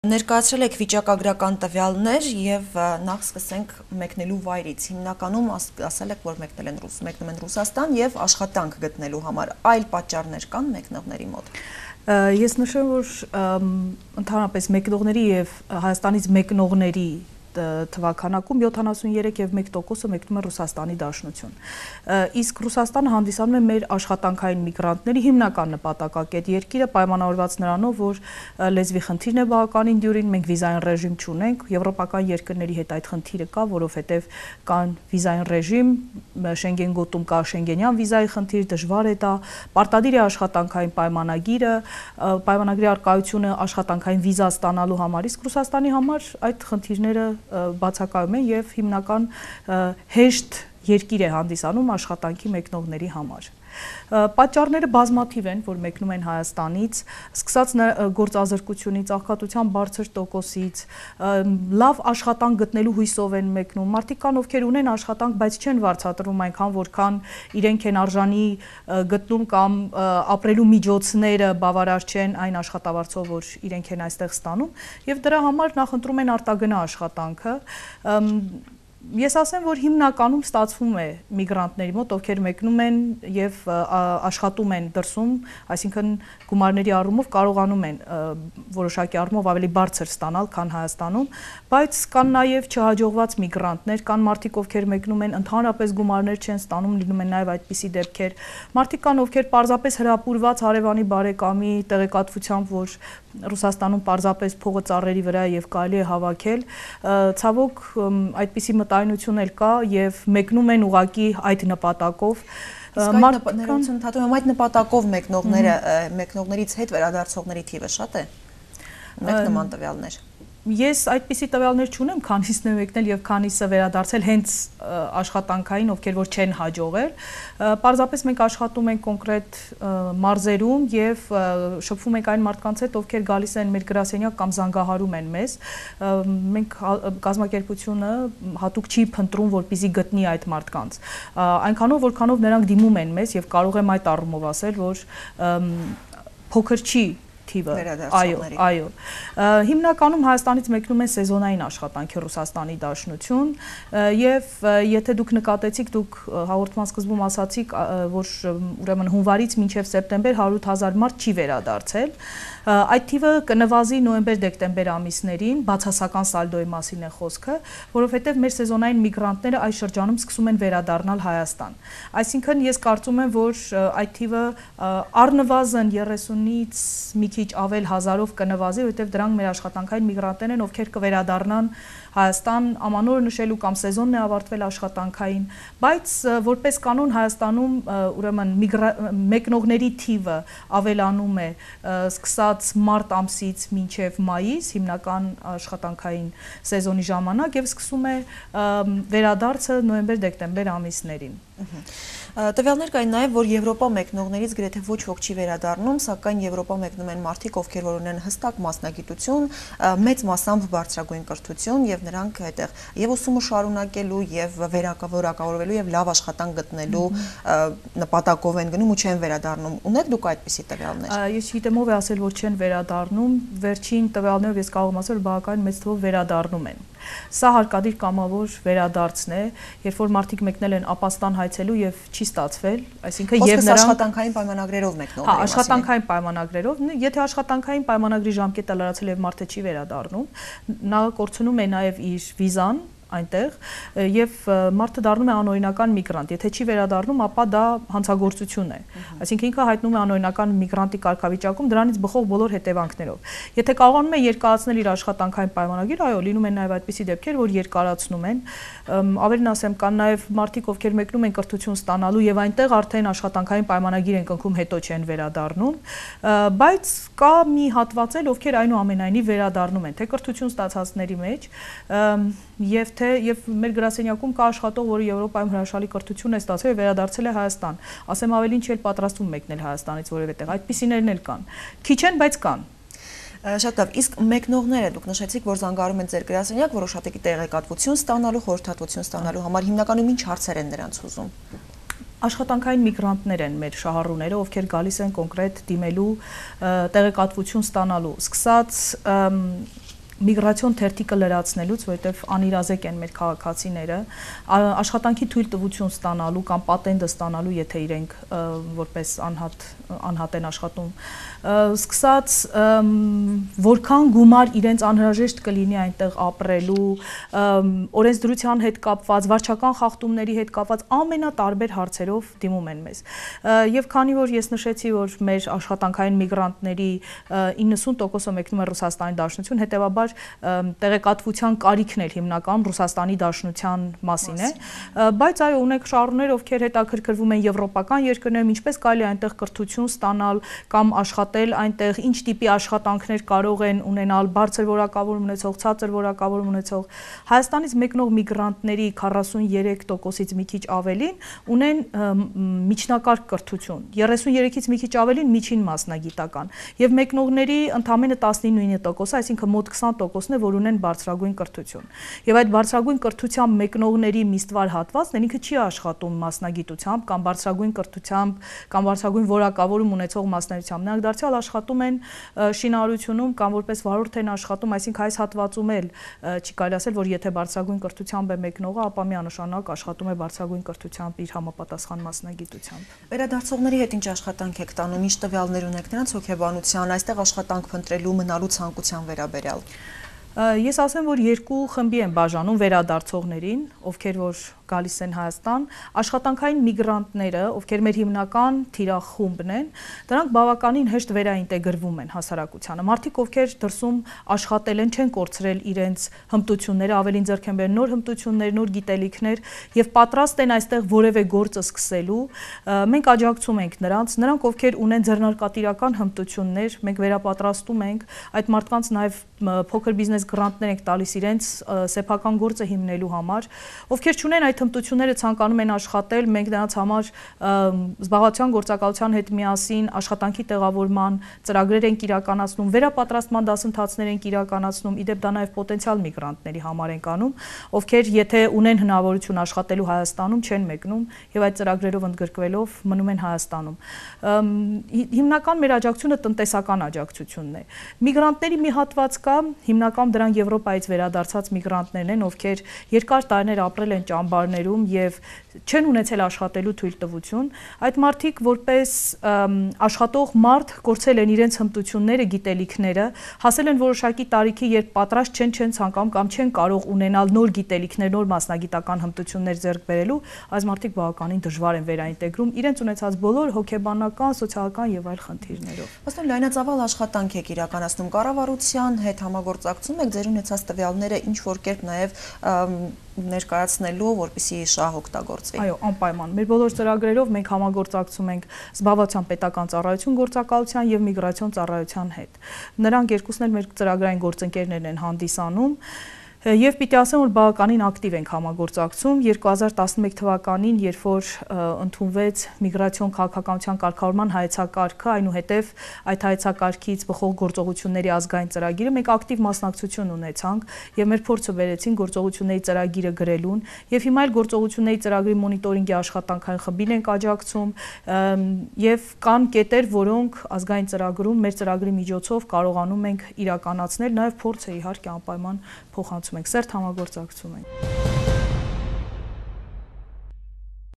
Ներկայացրել եք վիճակագրական տվյալներ եւ նախ սկսենք մեկնելու վայրից։ Հիմնականում ասել եք, որ մեկնել են ռուս, մեկնում են Ռուսաստան եւ աշխատանք գտնելու համար այլ պատճառներ կան մեկնողների մոտ։ Ես նշեմ, որ ընդհանրապես մեկնողների եւ Հայաստանից մեկնողների թվականակում 73 եւ 1%-ը մեկնում է Ռուսաստանի Դաշնություն։ Իսկ Ռուսաստանը հանդիսանում է մեր աշխատանքային միգրանտների հիմնական նպատակակետ։ Երկիրը պայմանավորված նրանով, որ լեզվի խնդիրն է բավականին դյուրին, մենք վիզային ռեժիմ չունենք, եվրոպական երկրների հետ այդ խնդիրը կա, որովհետեւ կան վիզային ռեժիմ, Շենգեն գոտում կա Շենգենյան վիզայի խնդիր, դժվար է դա, պարտադիր է աշխատանքային պայմանագիրը, պայմանագրի արկայությունը աշխատանքային վիզա ստանալու համար, իսկ Ռուսաստանի համար այդ խնդիրները բացակայում են եւ հիմնական հեշտ երկիր է հանդիսանում աշխատանքի մեկնողների համար։ Պատճառները բազմաթիվ են, որ մեկնում են Հայաստանից, սկսած գործազրկությունից, աղքատության բարձր տոկոսից, լավ աշխատանք գտնելու հույսով են մեկնում։ Մարդիկ կան, ովքեր ունեն աշխատանք, բայց չեն վարձատրում այնքան, որքան իրենք են արժանի գտնում կամ ապրելու միջոցները բավարար չեն այն աշխատավարձով, որ իրենք են այստեղ ստանում, եւ դրա համար նախընտրում են արտագնա աշխատանքը ես ասեմ, որ հիմնականում ստացվում է միգրանտների մոտ, ովքեր մեկնում են եւ աշխատում են դրսում, այսինքն գումարների առումով կարողանում են որոշակի առումով ավելի բարձր ստանալ, քան Հայաստանում, բայց կան նաեւ չհաջողված միգրանտներ, կան մարդիկ, ովքեր մեկնում են ընդհանրապես գումարներ չեն ստանում, լինում են նաեւ այդպիսի դեպքեր։ Մարդիկ կան, ովքեր պարզապես հրապուրված հարևանի բարեկամի տեղեկատվությամբ, որ Ռուսաստանում պարզապես փողը ծառերի վրա եւ կարելի է հավաքել, ցավոք այդպիսի մտայնություն էլ կա եւ մեկնում են ուղակի այդ նպատակով մարդկանց ընդհատում եմ այդ նպատակով մեկնողները մեկնողներից հետ վերադարձողների թիվը շատ է մեկ նման տվյալներ Ես այդպիսի տվյալներ չունեմ, քանիսն է մեկնել եւ քանիսը վերադարձել հենց աշխատանքային, ովքեր որ չեն հաջողել։ Պարզապես մենք աշխատում ենք կոնկրետ մարզերում եւ շփվում ենք այն մարդկանց հետ, ովքեր գալիս են մեր գրասենյակ կամ զանգահարում են մեզ։ Մենք կազմակերպությունը հատուկ չի փնտրում, որպիսի գտնի այդ մարդկանց։ Այնքանով, որքանով նրանք դիմում են մեզ եւ կարող եմ այդ առումով ասել, որ փոքր չի թիվը։ Այո, այո։ Հիմնականում Հայաստանից մեկնում են սեզոնային աշխատանքի Ռուսաստանի Դաշնություն եւ եթե դուք նկատեցիք, դուք հաղորդման սկզբում ասացիք, որ ուրեմն հունվարից մինչև սեպտեմբեր 100.000 մարդ չի վերադարձել։ Այդ թիվը կնվազի նոյեմբեր-դեկտեմբեր ամիսներին, բացասական սալդոյի մասին է խոսքը, որովհետև մեր սեզոնային միգրանտները այս շրջանում սկսում են վերադառնալ Հայաստան։ Այսինքն ես կարծում եմ, որ այդ թիվը առնվազն 30-ից մի քիչ ավել հազարով կնվազի, որովհետև դրանք մեր աշխատանքային միգրանտներ են, ովքեր կվերադառնան Հայաստան ամանորը նշելու կամ սեզոնն է ավարտվել աշխատանքային, բայց որպես կանոն Հայաստանում ուրեմն մեկնողների թիվը ավելանում է սկսած մարտ ամսից մինչև մայիս հիմնական աշխատանքային սեզոնի ժամանակ եւ սկսում է վերադարձը նոյեմբեր-դեկտեմբեր ամիսներին։ Տվյալներ կային նաև, որ Եվրոպա մեկնողներից գրեթե ոչ ոք չի վերադառնում, սակայն Եվրոպա մեկնում են մարդիկ, ովքեր որ ունեն հստակ մասնագիտություն, մեծ մասամբ բարձրագույն կրթություն եւ նրանք այդտեղ եւ ուսումը շարունակելու եւ վերակավորվելու եւ լավ աշխատանք գտնելու նպատակով են գնում ու չեն վերադառնում։ Ունեք դուք այդպիսի տվյալներ։ Ես գիտեմ ով է ասել, որ չեն վերադառնում, վերջին տվյալներով ես կարող եմ ասել, որ բավական մեծ թվով վերադառնում են։ Սա հարկադիր կամավոր վերադարձն է, երբ որ մարդիկ մեկնել են ապաստան հայցելու եւ չի ստացվել, այսինքն եւ նրանք աշխատանքային պայմանագրերով մեկնողների Հա, աշխատանքային պայմանագրերով, եթե աշխատանքային պայմանագրի ժամկետը լրացել եւ մարդը չի վերադառնում, նա կորցնում է նաեւ իր վիզան, այնտեղ եւ մարդը դառնում է անօրինական միգրանտ։ Եթե չի վերադառնում, ապա դա հանցագործություն է։ Այսինքն ինքը հայտնում է անօրինական միգրանտի կարգավիճակում դրանից բխող բոլոր հետևանքներով։ Եթե կարողանում է երկարացնել իր աշխատանքային պայմանագիր, այո, լինում են նաեւ այդպիսի դեպքեր, որ երկարացնում են։ Ավելին ասեմ, կան նաեւ մարդիկ, ովքեր մեկնում են կրթություն ստանալու եւ այնտեղ արդեն աշխատանքային պայմանագիր են կնքում, հետո չեն վերադառնում, բայց կա մի հատված էլ, ովքեր այնուամենայնիվ վերադառնում են, թե կրթություն ստացածների մեջ եւ թե եւ մեր գրասենյակում կա աշխատող, որը Եվրոպայում հրաշալի կրթություն է ստացել եւ վերադարձել է Հայաստան։ Ասեմ ավելին չի էլ պատրաստվում մեկնել Հայաստանից որևէ տեղ։ Այդպիսիներն էլ կան։ Քիչ են, բայց կան։ Շատ լավ, իսկ մեկնողները դուք նշեցիք, որ զանգարում են ձեր գրասենյակ որոշատիկի տեղեկատվություն ստանալու, խորհրդատվություն ստանալու համար հիմնականում ինչ հարցեր են նրանց ուզում աշխատանքային միգրանտներ են մեր շահառուները, ովքեր գալիս են կոնկրետ դիմելու տեղեկատվություն ստանալու։ Սկսած միգրացիոն թերթիկը լրացնելուց, որովհետև անիրազեկ են մեր քաղաքացիները, աշխատանքի թույլտվություն ստանալու կամ պատենդը ստանալու, եթե իրենք որպես անհատ անհատ են աշխատում, սկսած որքան գումար իրենց անհրաժեշտ կլինի այնտեղ ապրելու, օրենսդրության հետ կապված, վարչական խախտումների հետ կապված ամենատարբեր հարցերով դիմում են մեզ։ Եվ քանի որ ես նշեցի, որ մեր աշխատանքային միգրանտների 90%-ը մեկնում է Ռուսաստանի Դաշնություն, հետեւաբար տեղեկատվության կարիքն էլ հիմնական Ռուսաստանի Դաշնության մասին է, բայց այո, ունենք շարուներ, ովքեր հետաքրքրվում են եվրոպական երկրներում, ինչպես կարելի այնտեղ կրթություն ստանալ կամ աշխատել այնտեղ, ինչ տիպի աշխատանքներ կարող են ունենալ, բարձր որակավորում ունեցող, ցածր որակավորում ունեցող։ Հայաստանից մեկնող միգրանտների 43%-ից մի քիչ ավելին ունեն միջնակարգ կրթություն, 33-ից մի քիչ ավելին միջին մասնագիտական, եւ մեկնողների ընդամենը 19%, այսինքն մոտ 20%-ն է, որ ունեն բարձրագույն կրթություն։ Եվ այդ բարձրագույն կրթության մեկնողների միստվար հատվածն ինքը չի աշխատում մասնագիտությամբ կամ բարձրագույն կրթությամբ կամ բարձրագույն որակավորում ունեցող մասնագիտությամբ։ Նրանք դարձյալ աշխատում են շինարարությունում կամ որպես վարորդ են աշխատում, այսինքն այս հատվածում էլ չի կարելի ասել, որ եթե բարձրագույն կրթությամբ է մեկնողը, ապա միանշանակ աշխատում է բարձրագույն կրթությամբ իր համապատասխան մասնագիտությամբ։ Վերադարձողների հետ ինչ աշխատանք եք տանում, ինչ տվյալներ ունեք նրանց հոգեբանության, այստեղ աշխատանք փնտրելու մնալու ցանկության վերաբերյալ։ Ես ասեմ, որ երկու խմբի են բաժանում վերադարձողներին, ովքեր որ գալիս են Հայաստան, աշխատանքային միգրանտները, ովքեր մեր հիմնական թիրախումբն են, դրանք բավականին հեշտ վերաինտեգրվում են հասարակությանը։ Մարդիկ, ովքեր դրսում աշխատել են, չեն կորցրել իրենց հմտությունները, ավելին ձեռք են բերել նոր հմտություններ, նոր գիտելիքներ եւ պատրաստ են այստեղ որևէ գործը սկսելու։ Մենք աջակցում ենք նրանց, նրանք ովքեր ունեն ձեռնարկատիրական հմտություններ, մենք վերապատրաստում ենք այդ մարդկանց նաեւ փոքր բիզնես գրանտներ ենք տալիս իրենց սեփական գործը հիմնելու համար, ովքեր չունեն այդ հմտությունները ցանկանում են աշխատել, մենք նրանց համար զբաղվածության գործակալության հետ միասին աշխատանքի տեղավորման ծրագրեր ենք իրականացնում, վերապատրաստման դասընթացներ ենք իրականացնում, իդեպ դա նաև պոտենցիալ միգրանտների համար ենք անում, ովքեր եթե ունեն հնարավորություն աշխատելու Հայաստանում, չեն մեկնում եւ այդ ծրագրերով ընդգրկվելով մնում են Հայաստանում։ Հիմնական մեր աջակցությունը տնտեսական աջակցությունն է։ Միգրանտների մի հատված կա, հիմնական դրան Եվրոպայից վերադարձած միգրանտներն են, ովքեր երկար տարիներ ապրել են ճամբարներում եւ չեն ունեցել աշխատելու թույլտվություն, այդ մարդիկ որպես աշխատող մարդ կորցել են իրենց հմտությունները, գիտելիքները, հասել են որոշակի տարիքի, երբ պատրաստ չեն չեն ցանկամ կամ չեն կարող ունենալ նոր գիտելիքներ, նոր մասնագիտական հմտություններ ձեռք բերելու, այս մարդիկ բավականին դժվար են վերաինտեգրում իրենց ունեցած բոլոր հոգեբանական, սոցիալական եւ այլ խնդիրներով։ Ըստ լայնածավալ աշխատանք եք իրականացնում կառավարության հետ համագործակցում եք ձեր ունեցած տվյալները ինչ որ կերպ նաեւ ներկայացնելու, որպիսի շահ օգտագործվի։ Այո, անպայման։ Մեր բոլոր ծրագրերով մենք համագործակցում ենք զբաղվածության պետական ծառայություն գործակալության եւ միգրացիոն ծառայության հետ։ Նրանք երկուսն էլ մեր ծրագրային գործընկերներն են հանդիսանում Եվ պիտի ասեմ, որ բավականին ակտիվ ենք համագործակցում 2011 թվականին, երբ որ ընդունվեց միգրացիոն քաղաքականության կարգավորման հայեցակարգը, այնուհետև այդ հայեցակարգից բխող գործողությունների ազգային ծրագիրը մենք ակտիվ մասնակցություն ունեցանք եւ մեր փորձը վերեցին գործողությունների ծրագիրը գրելուն եւ հիմա էլ գործողությունների ծրագրի մոնիտորինգի աշխատանքային խմբին ենք աջակցում եւ կան կետեր, որոնք ազգային ծրագրում մեր ծրագրի միջոցով կարողանում ենք իրականացնել, նաեւ փորձը իհարկե անպայման փոխանցում ենք, սերտ համագործակցում ենք։